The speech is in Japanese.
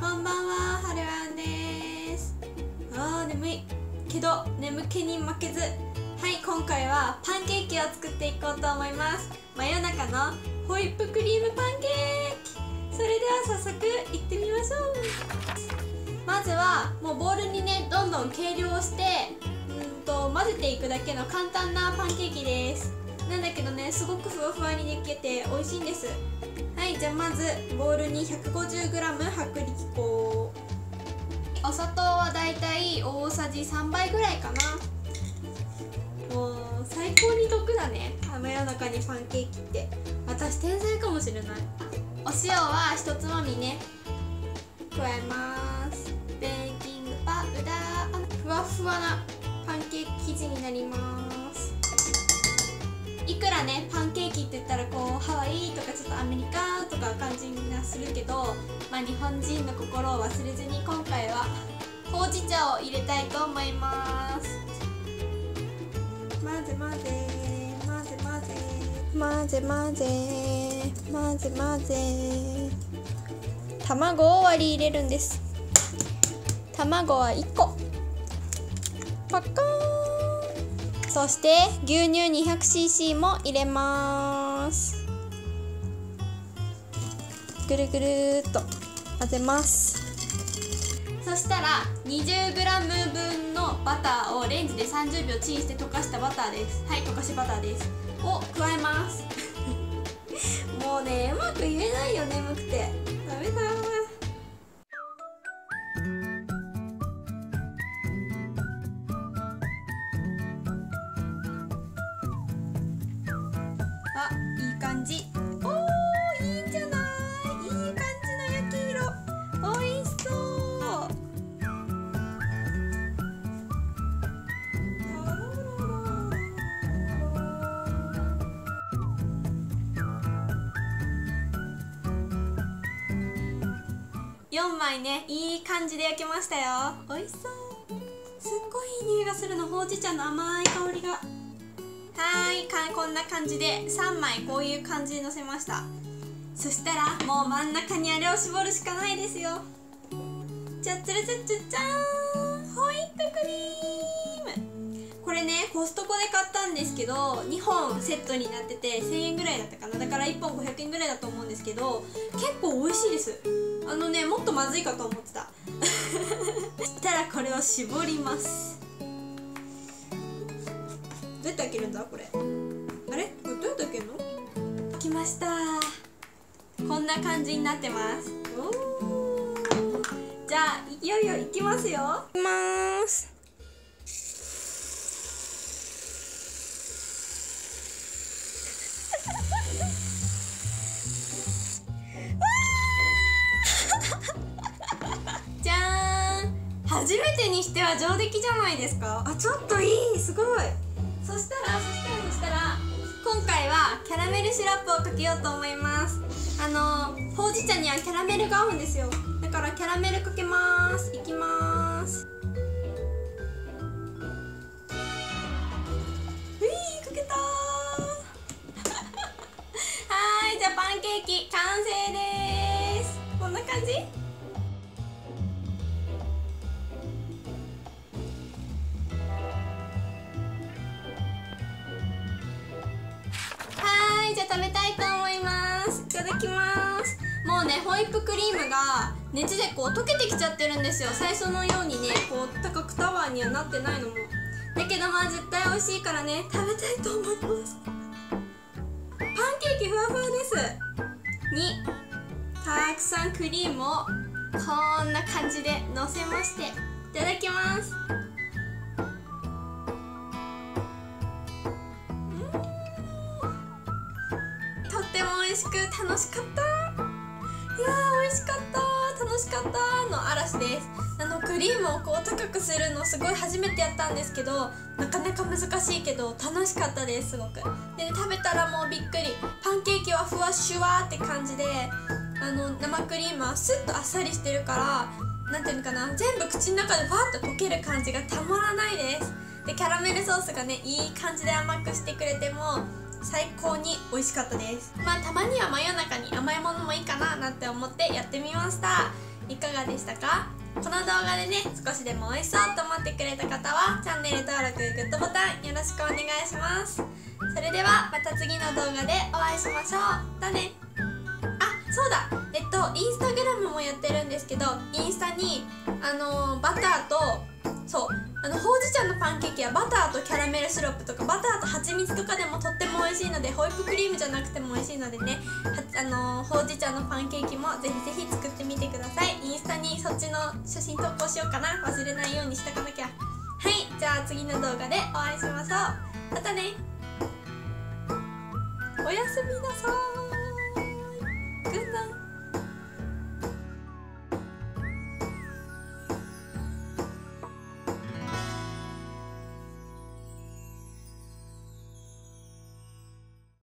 こんばんははるあんです。あー眠いけど眠気に負けず。はい今回はパンケーキを作っていこうと思います。真夜中のホイップクリームパンケーキ。それでは早速いってみましょう。まずはもうボウルにねどんどん計量をしてうんと混ぜていくだけの簡単なパンケーキです。なんだけどねすごくふわふわにできて美味しいんです。はいじゃあまずボウルに 150g 薄力粉。お砂糖はだいたい大さじ3杯ぐらいかな。もう最高に得だね。真夜中にパンケーキって。私天才かもしれない。お塩はひとつまみね。加えます。ベーキングパウダー。ふわふわなパンケーキ生地になります。いくらねパンケーキって言ったらこうハワイとかちょっとアメリカか漢字みするけど、まあ、日本人の心を忘れずに今回はほうじ茶を入れたいと思います。混ぜ混ぜ混ぜ混ぜ。混ぜ混ぜ混ぜ卵を割り入れるんです。卵は1個。パカーン。そして牛乳 200cc も入れます。ぐるぐるっと混ぜます。そしたら 20g 分のバターをレンジで30秒チンして溶かしたバターです。はい溶かしバターです。を加えます。もうねうまく言えないよ眠くて。ダメだ。あいい感じ。4枚ねいい感じで焼けましたよ。美味しそう。すっごいいい匂いがするの。ほうじ茶の甘い香りが。はいかこんな感じで3枚こういう感じでのせました。そしたらもう真ん中にあれを絞るしかないですよ。じゃつるつるつるじゃーんホイップクリーム。これねコストコで買ったんですけど2本セットになってて1000円ぐらいだったかな。だから1本500円ぐらいだと思うんですけど結構美味しいです。あのねもっとまずいかと思ってた。そしたらこれを絞ります。どうやって開けるんだこれ？あれ？これどうやって開けるの？来ました。こんな感じになってます。じゃあいよいよいきますよ。いきますてにしては上出来じゃないですか。あちょっといいすごい。そしたらそしたらそしたら今回はキャラメルシロップをかけようと思います。あのほうじ茶にはキャラメルが合うんですよ。だからキャラメルかけます。食べたいと思います。いただきます。もうねホイップクリームが熱でこう溶けてきちゃってるんですよ。最初のようにねこう高くタワーにはなってないのも。だけどまあ絶対美味しいからね食べたいと思います。パンケーキふわふわです。にたくさんクリームをこんな感じでのせましていただきます。く楽しかった。いやー美味しかった。楽しかったの嵐です。あのクリームをこう高くするのすごい初めてやったんですけどなかなか難しいけど楽しかったですすごく。で、ね、食べたらもうびっくり。パンケーキはふわシュワーって感じであの生クリームはスッとあっさりしてるからなんていうのかな。全部口の中でファーッと溶ける感じがたまらないです。でキャラメルソースがねいい感じで甘くしてくれても最高に美味しかったです。まあたまには真夜中に甘いものもいいかななんて思ってやってみました。いかがでしたか？この動画でね少しでも美味しそうと思ってくれた方はチャンネル登録グッドボタンよろしくお願いします。それではまた次の動画でお会いしましょう。だね。あそうだ。えっとインスタグラムもやってるんですけどインスタにあのーバターとそうあのほうじ茶のパンケーキはバターとキャラメルシロップとかバターと蜂蜜とかでもとっても美味しいのでホイップクリームじゃなくても美味しいのでね。はあのほうじ茶のパンケーキもぜひぜひ作ってみてください。インスタにそっちの写真投稿しようかな。忘れないようにしとかなきゃ。はいじゃあ次の動画でお会いしましょう。またね。おやすみなさい。